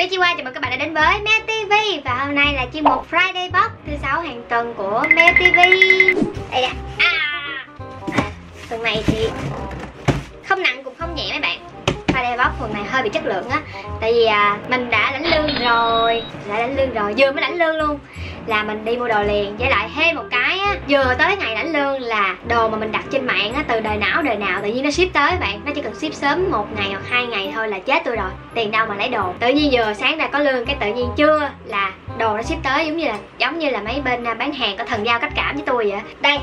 Người đi chi chào mừng các bạn đã đến với Me TV Và hôm nay là chuyên mục Friday Box thứ sáu hàng tuần của Me TV Đây nè à. à, Tuần này thì không nặng cũng không nhẹ mấy bạn. Friday Box tuần này hơi bị chất lượng á. Tại vì à, mình đã lãnh lương rồi. Đã lãnh lương rồi, vừa mới lãnh lương luôn là mình đi mua đồ liền. Với lại thêm một cái á vừa tới ngày lãnh lương là đồ mà mình đặt trên mạng á, từ đời não đời nào, tự nhiên nó ship tới bạn. Nó chỉ cần ship sớm một ngày hoặc hai ngày thôi là chết tôi rồi. Tiền đâu mà lấy đồ. Tự nhiên vừa sáng ra có lương, cái tự nhiên chưa là đồ nó ship tới, giống như là, giống như là mấy bên à, bán hàng có thần giao cách cảm với tôi vậy đây.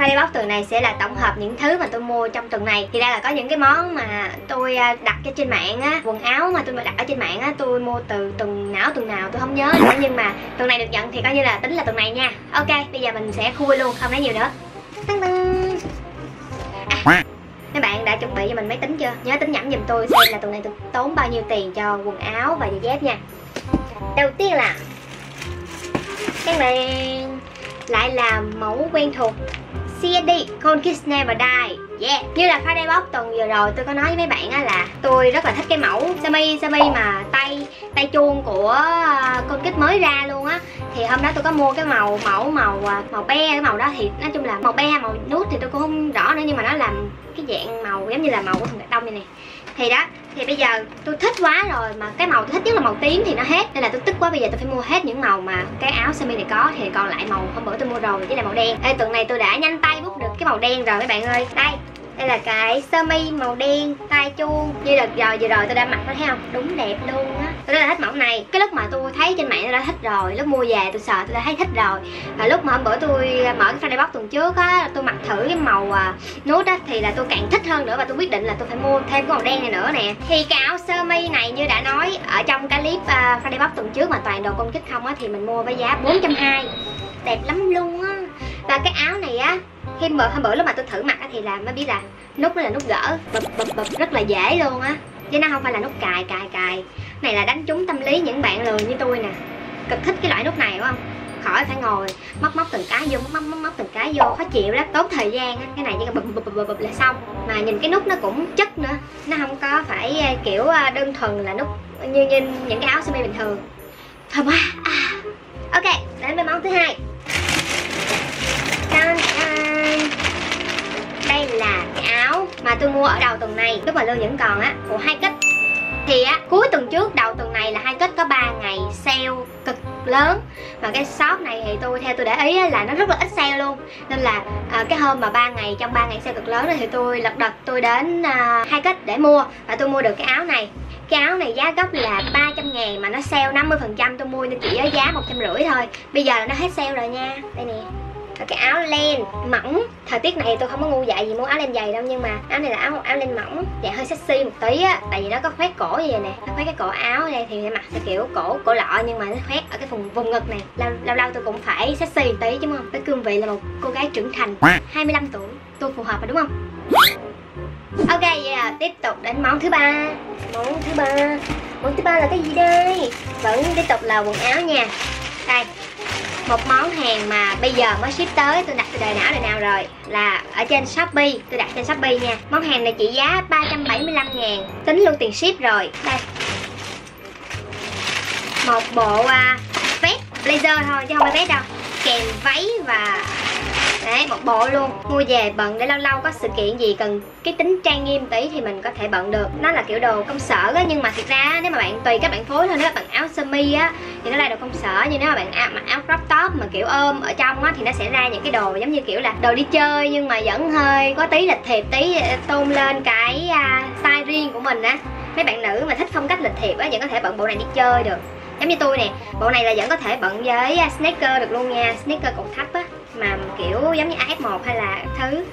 Friday Box tuần này sẽ là tổng hợp những thứ mà tôi mua trong tuần này. Thì đây là có những cái món mà tôi à, đặt cho trên mạng á Quần áo mà tôi đặt ở trên mạng á Tôi mua từ tuần nào tuần nào tôi không nhớ nữa. Nhưng mà tuần này được nhận thì coi như là tính là tuần này nha. Ok, bây giờ mình sẽ khui luôn, không nói nhiều nữa. Tăng à, Mấy bạn đã chuẩn bị cho mình máy tính chưa? Nhớ tính nhẩm giùm tôi xem là tuần này tôi tốn bao nhiêu tiền cho quần áo và giày dép nha. Đầu tiên là Cái này lại là mẫu quen thuộc CND Con Kids Never Die Yeah. Như là Friday Box tuần vừa rồi, tôi có nói với mấy bạn á là tôi rất là thích cái mẫu sơ mi sơ mi mà tay tay chuông của ờ, con kít mới ra luôn á. Thì hôm đó tôi có mua cái màu, mẫu màu ờ, màu be, cái màu đó thì nói chung là màu be, màu nút thì tôi cũng không rõ nữa, nhưng mà nó làm cái dạng màu giống như là màu của thằng đại đông này nè thì đó thì bây giờ tôi thích quá rồi mà cái màu tôi thích nhất là màu tím thì nó hết. Nên là tôi tức quá bây giờ tôi phải mua hết những màu mà cái áo sơ mi này có. Thì còn lại màu hôm bữa tôi mua rồi với lại màu đen. Ê, tuần này tôi đã nhanh tay bút được cái màu đen rồi các bạn ơi. Đây đây là cái sơ mi màu đen tay chuông. Như đợt rồi vừa rồi tôi đã mặc nó thấy không? Đúng đẹp luôn tôi đã là thích mẫu này. Cái lúc mà tôi thấy trên mạng tôi đã thích rồi lúc mua về tôi sợ tôi đã thấy thích rồi. Và lúc mà hôm bữa tôi mở cái Friday Box tuần trước á tôi mặc thử cái màu à, nút á thì là tôi càng thích hơn nữa và tôi quyết định là tôi phải mua thêm cái màu đen này nữa nè. Thì cái áo sơ mi này như đã nói ở trong cái clip uh, Friday Box tuần trước mà toàn đồ công kích không á thì mình mua với giá 420 đẹp lắm luôn á. Và cái áo này á khi mở hôm bữa lúc mà tôi thử mặc thì là mới biết là nút nó là nút gỡ bập bập bập rất là dễ luôn á. Chứ nó không phải là nút cài cài cài này là đánh trúng tâm lý những bạn lười như tôi nè. Cực thích cái loại nút này đúng không? Khỏi phải ngồi móc móc từng cái vô móc móc móc từng cái vô. Khó chịu lắm tốn thời gian á. Cái này chỉ cần bụp bụp bụp bụp là xong. Mà nhìn cái nút nó cũng chất nữa. Nó không có phải à, kiểu à, đơn thuần là nút như, như những cái áo sơ mi bình thường. Thơm quá à. ok đến với món thứ hai. Đây là cái áo mà tôi mua ở đầu tuần này. Lúc mà lưu vẫn còn á của hai kích thì á cuối tuần trước đầu tuần này là hai kết có 3 ngày sale cực lớn. Mà cái shop này thì tôi theo tôi để ý á, là nó rất là ít sale luôn. Nên là à, cái hôm mà ba ngày trong 3 ngày sale cực lớn thì tôi lật đật tôi đến à, hai kết để mua. Và tôi mua được cái áo này. Cái áo này giá gốc là 300 ngàn mà nó sale 50% tôi mua nên chỉ giá một trăm rưỡi thôi. Bây giờ là nó hết sale rồi nha. Đây nè cái áo len mỏng. Thời tiết này tôi không có ngu dại gì mua áo len dày đâu, nhưng mà áo này là áo áo len mỏng dạng hơi sexy một tí á. Tại vì nó có khoét cổ như vậy nè, nó khoét cái cổ áo đây thì mặc sẽ kiểu cổ cổ lọ, nhưng mà nó khoét ở cái vùng vùng ngực này. Lâu lâu lâu tôi cũng phải sexy một tí chứ không? Với cương vị là một cô gái trưởng thành 25 tuổi, tôi phù hợp rồi đúng không? Ok, vậy là tiếp tục đến món thứ ba. Món thứ ba, món thứ ba là cái gì đây? Vẫn tiếp tục là quần áo nha. Đây một món hàng mà bây giờ mới ship tới tôi đặt từ đời não đời nào rồi là ở trên shopee. Tôi đặt trên shopee nha. Món hàng này trị giá 375 ngàn. Tính luôn tiền ship rồi. Đây. Một bộ uh, vest blazer thôi chứ không phải vest đâu. Kèm váy và đấy một bộ luôn. Mua về bận để lâu lâu có sự kiện gì cần cái tính trang nghiêm tí thì mình có thể bận được. Nó là kiểu đồ công sở á nhưng mà thực ra nếu mà bạn tùy các bạn phối thôi nếu các bạn áo sơ mi á thì nó là đồ công sở. Nhưng nếu mà bạn mặc áo crop top mà kiểu ôm ở trong á thì nó sẽ ra những cái đồ giống như kiểu là đồ đi chơi nhưng mà vẫn hơi có tí lịch thiệp tí ờ, tôn lên cái uh, style riêng của mình á. Mấy bạn nữ mà thích phong cách lịch thiệp á vẫn có thể bận bộ này đi chơi được. Giống như tôi nè bộ này là vẫn có thể bận với à, sneaker được luôn nha. Sneaker cột thấp á mà kiểu giống như AF1 hay là thứ.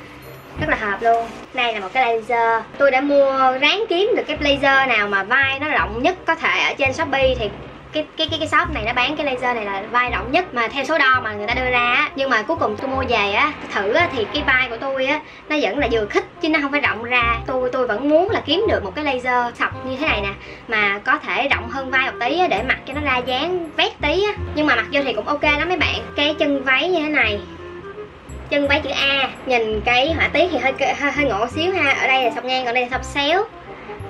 Rất là hợp luôn. Đây là một cái blazer tôi đã mua ráng kiếm được cái blazer nào mà vai nó rộng nhất có thể ở trên shopee thì cái cái cái cái shop này nó bán cái laser này là vai rộng nhất mà theo số đo mà người ta đưa ra á. Nhưng mà cuối cùng tôi mua về á thử á thì cái vai của tôi á nó vẫn là vừa khích chứ nó không phải rộng ra. Tôi tôi vẫn muốn là kiếm được một cái laser sọc như thế này nè mà có thể rộng hơn vai một tí á, để mặc cho nó ra dáng vét tí á. Nhưng mà mặc vô thì cũng ok lắm mấy bạn. Cái chân váy như thế này chân váy chữ A nhìn cái họa tiết thì hơi hơi, hơi ngộ xíu ha. Ở đây là sọc ngang còn đây là sọc xéo.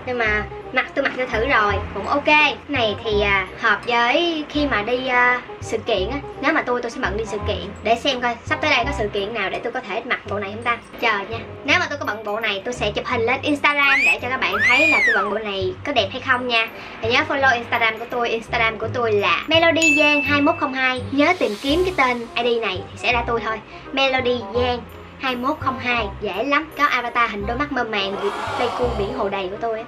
Nhưng mà mặc tôi mặc cho thử rồi cũng ok. Này thì à, hợp với khi mà đi à, sự kiện á nếu mà tôi tôi sẽ bận đi sự kiện. Để xem coi sắp tới đây có sự kiện nào để tôi có thể mặc bộ này không ta? Chờ nha. Nếu mà tôi có bận bộ này tôi sẽ chụp hình lên instagram để cho các bạn thấy là tôi bận bộ này có đẹp hay không nha. Và nhớ follow instagram của tôi. Instagram của tôi là melody giang 2102 nhớ tìm kiếm cái tên id này thì sẽ ra tôi thôi. Melody giang 2102 dễ lắm. Có avatar hình đôi mắt mơ màng vì cuông biển hồ đầy của tôi á.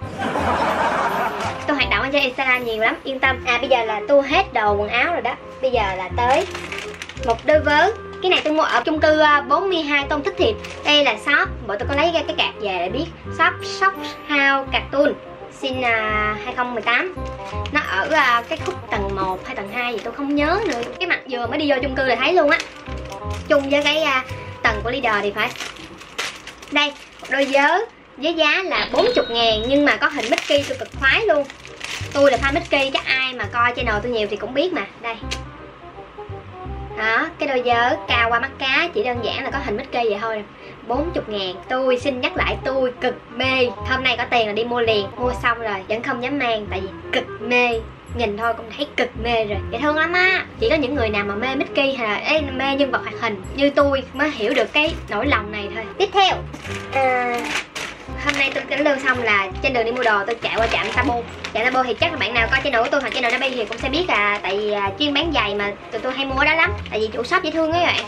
Tôi hoạt động ở trên instagram nhiều lắm yên tâm. À bây giờ là tôi hết đồ quần áo rồi đó. Bây giờ là tới một đôi vớ. Cái này tôi mua ở chung cư à, 42 tôn thích thiệp. Đây là shop bộ tôi có lấy ra cái cạc về để biết. Shop shop house cartoon xin à, uh, 2018 nó ở uh, cái khúc tầng 1 hay tầng 2 gì tôi không nhớ nữa. Cái mặt vừa mới đi vô chung cư là thấy luôn á. Chung với cái uh, tầng của leader thì phải. Đây, đôi giớ, với giá là 40 ngàn, nhưng mà có hình Mickey tôi cực khoái luôn. Tôi là fan Mickey chắc ai mà coi channel tôi nhiều thì cũng biết mà. Đây. Đó, cái đôi giớ, cao qua mắt cá, chỉ đơn giản là có hình Mickey vậy thôi. 40 ngàn, Tôi xin nhắc lại, tôi cực mê. Hôm nay có tiền là đi mua liền, Mua xong rồi, vẫn không dám mang, Tại vì cực mê nhìn thôi cũng thấy cực mê rồi. Dễ thương lắm á. Chỉ có những người nào mà mê Mickey hay là ấy, mê nhân vật hoạt hình như tôi mới hiểu được cái nỗi lòng này thôi. Tiếp theo. À, hôm nay tôi đánh lương xong là trên đường đi mua đồ tôi chạy qua trạm Tabo. Trạm Tabo thì chắc là bạn nào coi channel của tôi hoặc channel Nabi thì cũng sẽ biết là tại vì à, chuyên bán giày mà tụi tôi hay mua đó lắm. Tại vì chủ shop dễ thương ấy bạn.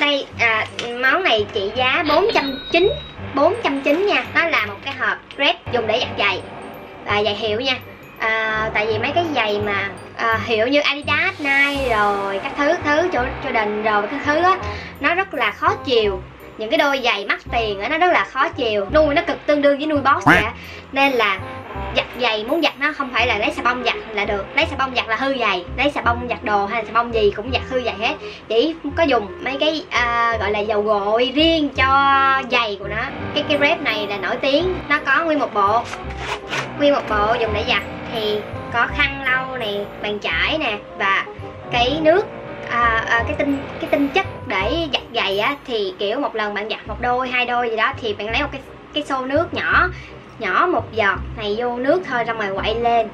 Đây à, món này trị giá 490 490 nha. Nó là một cái hộp red dùng để giặt giày. Và giày hiệu nha à, tại vì mấy cái giày mà à, hiểu như Adidas, Nike rồi các thứ thứ cho Jordan rồi các thứ á nó rất là khó chiều những cái đôi giày mắc tiền á nó rất là khó chiều nuôi nó cực tương đương với nuôi boss vậy nên là giặt giày muốn giặt nó không phải là lấy xà bông giặt là được. Lấy xà bông giặt là hư giày lấy xà bông giặt đồ hay là xà bông gì cũng giặt hư giày hết. Chỉ có dùng mấy cái à, gọi là dầu gội riêng cho giày của nó. Cái cái rep này là nổi tiếng nó có nguyên một bộ nguyên một bộ dùng để giặt thì có khăn lau này bàn chải nè và cái nước à, à, cái tinh cái tinh chất để giặt giày á thì kiểu một lần bạn giặt một đôi hai đôi gì đó thì bạn lấy một cái cái xô nước nhỏ nhỏ một giọt này vô nước thôi ra rồi quậy lên.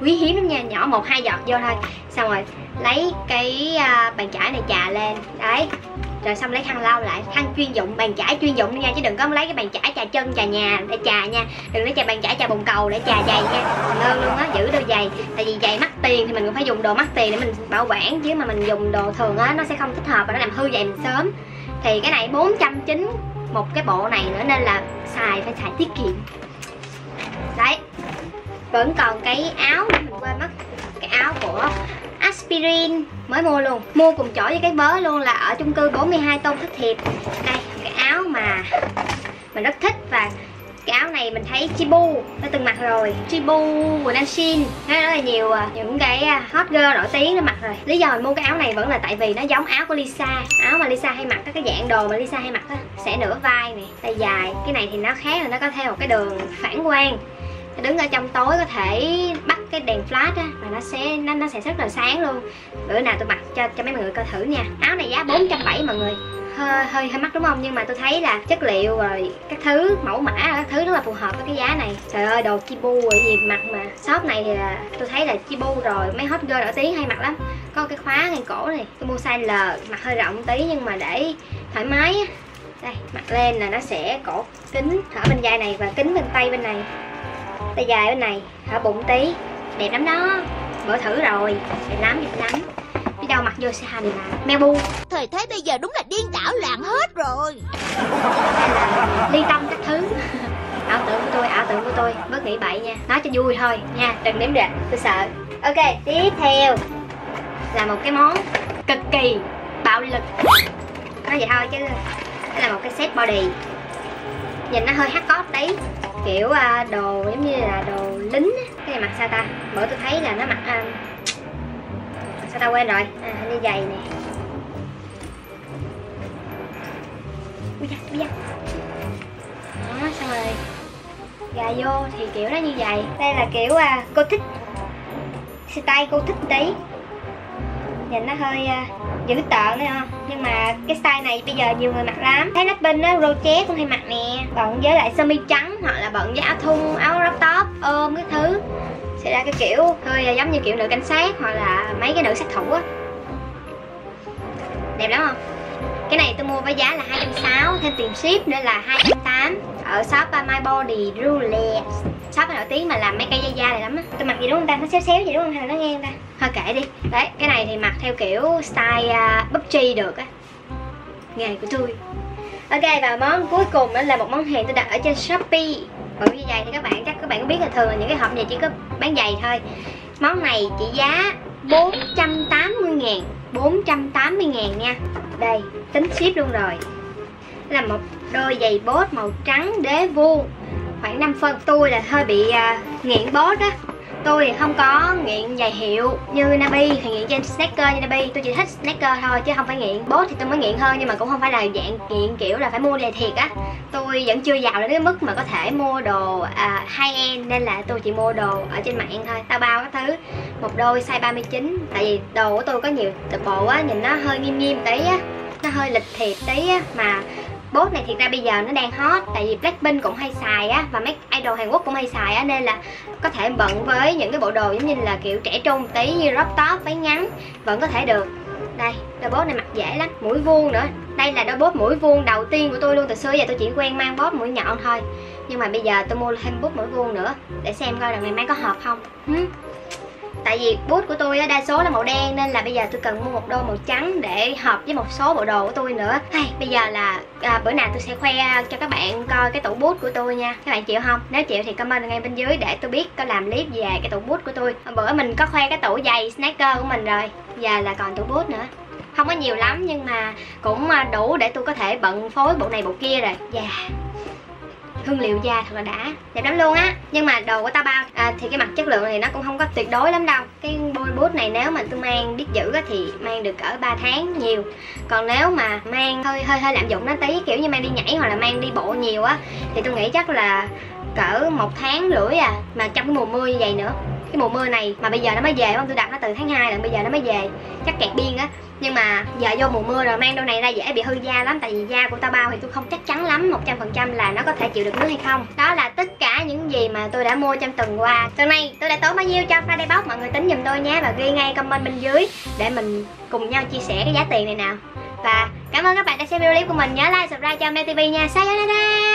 Quý hiếm lắm nha nhỏ một hai giọt vô thôi. Xong rồi lấy cái à, bàn chải này chà lên. Đấy rồi xong lấy khăn lau lại, khăn chuyên dụng, bàn chải chuyên dụng nha, chứ đừng có lấy cái bàn chải chà chân chà nhà để chà nha. Đừng lấy chà bàn chải chà bồn cầu để chà giày nha. Ơn luôn á, giữ đôi giày tại vì giày mắc tiền thì mình cũng phải dùng đồ mắc tiền để mình bảo quản, chứ mà mình dùng đồ thường á, nó sẽ không thích hợp và nó làm hư giày mình sớm. Thì cái này 490 một cái bộ này nữa nên là xài, phải xài tiết kiệm. Đấy, vẫn còn cái áo mình quên mất aspirin mới mua luôn. Mua cùng chỗ với cái vớ luôn là ở chung cư 42 tôn thất thiệp đây, cái áo mà mình rất thích và cái áo này mình thấy Chibu đã từng mặc rồi. Chibu của Nanshin nó rất là nhiều à, những cái à, hot girl nổi tiếng nó mặc rồi. Lý do mình mua cái áo này vẫn là tại vì nó giống áo của Lisa. Áo mà Lisa hay mặc các cái dạng đồ mà Lisa hay mặc á, sẽ nửa vai này tay dài. Cái này thì nó khác là nó có theo một cái đường phản quang đứng ở trong tối có thể bắt cái đèn flash á và nó sẽ nó, nó sẽ rất là sáng luôn. Bữa nào tôi mặc cho cho mấy người coi thử nha. Áo này giá 470 mọi người. Hơi hơi hơi mắc đúng không? Nhưng mà tôi thấy là chất liệu rồi các thứ mẫu mã các thứ rất là phù hợp với cái giá này. Trời ơi đồ chibu rồi gì mặc mà. Shop này thì là tôi thấy là chibu rồi mấy hot girl nổi tiếng hay mặc lắm. Có cái khóa ngay cổ này. Tôi mua size L mặc hơi rộng tí nhưng mà để thoải mái đây mặc lên là nó sẽ cổ kính ở bên vai này và kính bên tay bên này tay dài bên này hở bụng tí. Đẹp lắm đó. Bữa thử rồi. Đẹp lắm đẹp lắm. Đi đâu mặc vô sẽ hành là meo bu. Thời thế bây giờ đúng là điên đảo loạn hết rồi. Ly tâm các thứ. Ảo tưởng của tôi ảo tưởng của tôi. Bớt nghĩ bậy nha. Nói cho vui thôi nha. Đừng nếm rệt tôi sợ. Ok tiếp theo. Là một cái món cực kỳ bạo lực. Nói vậy thôi chứ đây là một cái set body. Nhìn nó hơi cóp tí kiểu uh, đồ giống như là đồ lính cái này mặc sao ta? Bữa tôi thấy là nó mặc uh, sao ta quên rồi? À, hình như giày nè. Bây giờ đó xong rồi gà vô thì kiểu nó như vậy. Đây là kiểu à, cô thích style cô thích tí. Nhìn nó hơi à, dữ tợn đấy không? Nhưng mà cái style này bây giờ nhiều người mặc lắm. Thấy nắp binh á rô ché cũng hay mặc nè. Bận với lại sơ mi trắng, hoặc là bận với áo thun, áo crop top, ôm cái thứ. Sẽ ra cái kiểu hơi giống như kiểu nữ cảnh sát, hoặc là mấy cái nữ sát thủ á. Đẹp lắm không? Cái này tôi mua với giá là 260 thêm tiền ship nữa là 280 ở shop by My Body Roulette shop nổi tiếng mà làm mấy cây da da này lắm á. Tôi mặc gì đúng không ta? Nó xéo xéo vậy đúng không? Hay là nó ngang ta? Thôi kệ đi. Đấy cái này thì mặc theo kiểu style uh, búp chi được á. Nghề của tôi. Ok và món cuối cùng đó là một món hàng tôi đặt ở trên shopee. Còn như vậy thì các bạn chắc các bạn cũng biết là thường là những cái hộp này chỉ có bán giày thôi. Món này chỉ giá 480 ngàn 480 ngàn nha. Đây tính ship luôn rồi. Là một đôi giày bốt màu trắng đế vuông khoảng 5 phân. Tôi là hơi bị uh, nghiện bót á. Tôi thì không có nghiện giày hiệu như Nabi thì nghiện trên sneaker như Nabi. Tôi chỉ thích sneaker thôi chứ không phải nghiện bốt thì tôi mới nghiện hơn nhưng mà cũng không phải là dạng nghiện kiểu là phải mua đề thiệt á. Tôi vẫn chưa giàu đến cái mức mà có thể mua đồ uh, high end nên là tôi chỉ mua đồ ở trên mạng thôi. Tao bao các thứ. Một đôi size 39 tại vì đồ của tôi có nhiều bộ á nhìn nó hơi nghiêm nghiêm tí á. Nó hơi lịch thiệp tí á. Mà bốt này thiệt ra bây giờ nó đang hot, tại vì Blackpink cũng hay xài á, và mấy idol Hàn Quốc cũng hay xài á, nên là có thể bận với những cái bộ đồ giống như là kiểu trẻ trung tí như crop top, váy ngắn, vẫn có thể được. Đây đôi bốt này mặc dễ lắm, mũi vuông nữa. Đây là đôi bốt mũi vuông đầu tiên của tôi luôn, từ xưa giờ tôi chỉ quen mang bốt mũi nhọn thôi. Nhưng mà bây giờ tôi mua thêm bút mũi vuông nữa, để xem coi là ngày mai có hợp không. Hmm tại vì bút của tôi đa số là màu đen nên là bây giờ tôi cần mua một đôi màu trắng để hợp với một số bộ đồ của tôi nữa. Hay bây giờ là à, bữa nào tôi sẽ khoe cho các bạn coi cái tủ bút của tôi nha. Các bạn chịu không? Nếu chịu thì comment ngay bên dưới để tôi biết có làm clip về cái tủ bút của tôi. Bữa mình có khoe cái tủ giày snacker của mình rồi giờ là còn tủ bút nữa. Không có nhiều lắm nhưng mà cũng à, đủ để tôi có thể bận phối bộ này bộ kia rồi. Dạ. yeah hương liệu da thật là đã. Đẹp lắm luôn á. Nhưng mà đồ của tao bao à, thì cái mặt chất lượng thì nó cũng không có tuyệt đối lắm đâu. Cái bôi bút này nếu mà tôi mang biết giữ á, thì mang được cỡ 3 tháng nhiều. Còn nếu mà mang hơi hơi hơi lạm dụng nó tí kiểu như mang đi nhảy hoặc là mang đi bộ nhiều á thì tôi nghĩ chắc là cỡ một tháng rưỡi à mà trong cái mùa mưa như vậy nữa cái mùa mưa này mà bây giờ nó mới về không? Tôi đặt nó từ tháng 2 rồi bây giờ nó mới về. Chắc kẹt biên á. Nhưng mà giờ vô mùa mưa rồi, mang đôi này ra dễ bị hư da lắm. Tại vì da của tao bao thì tôi không chắc chắn lắm, một trăm phần trăm là nó có thể chịu được nước hay không. Đó là tất cả những gì mà tôi đã mua trong tuần qua. Tuần này tôi đã tốn bao nhiêu cho Friday Box? Mọi người tính giùm tôi nhé và ghi ngay comment bên dưới để mình cùng nhau chia sẻ cái giá tiền này nào. Và cảm ơn các bạn đã xem video clip của mình. Nhớ like, subscribe cho Mel TV nha. Sayonara!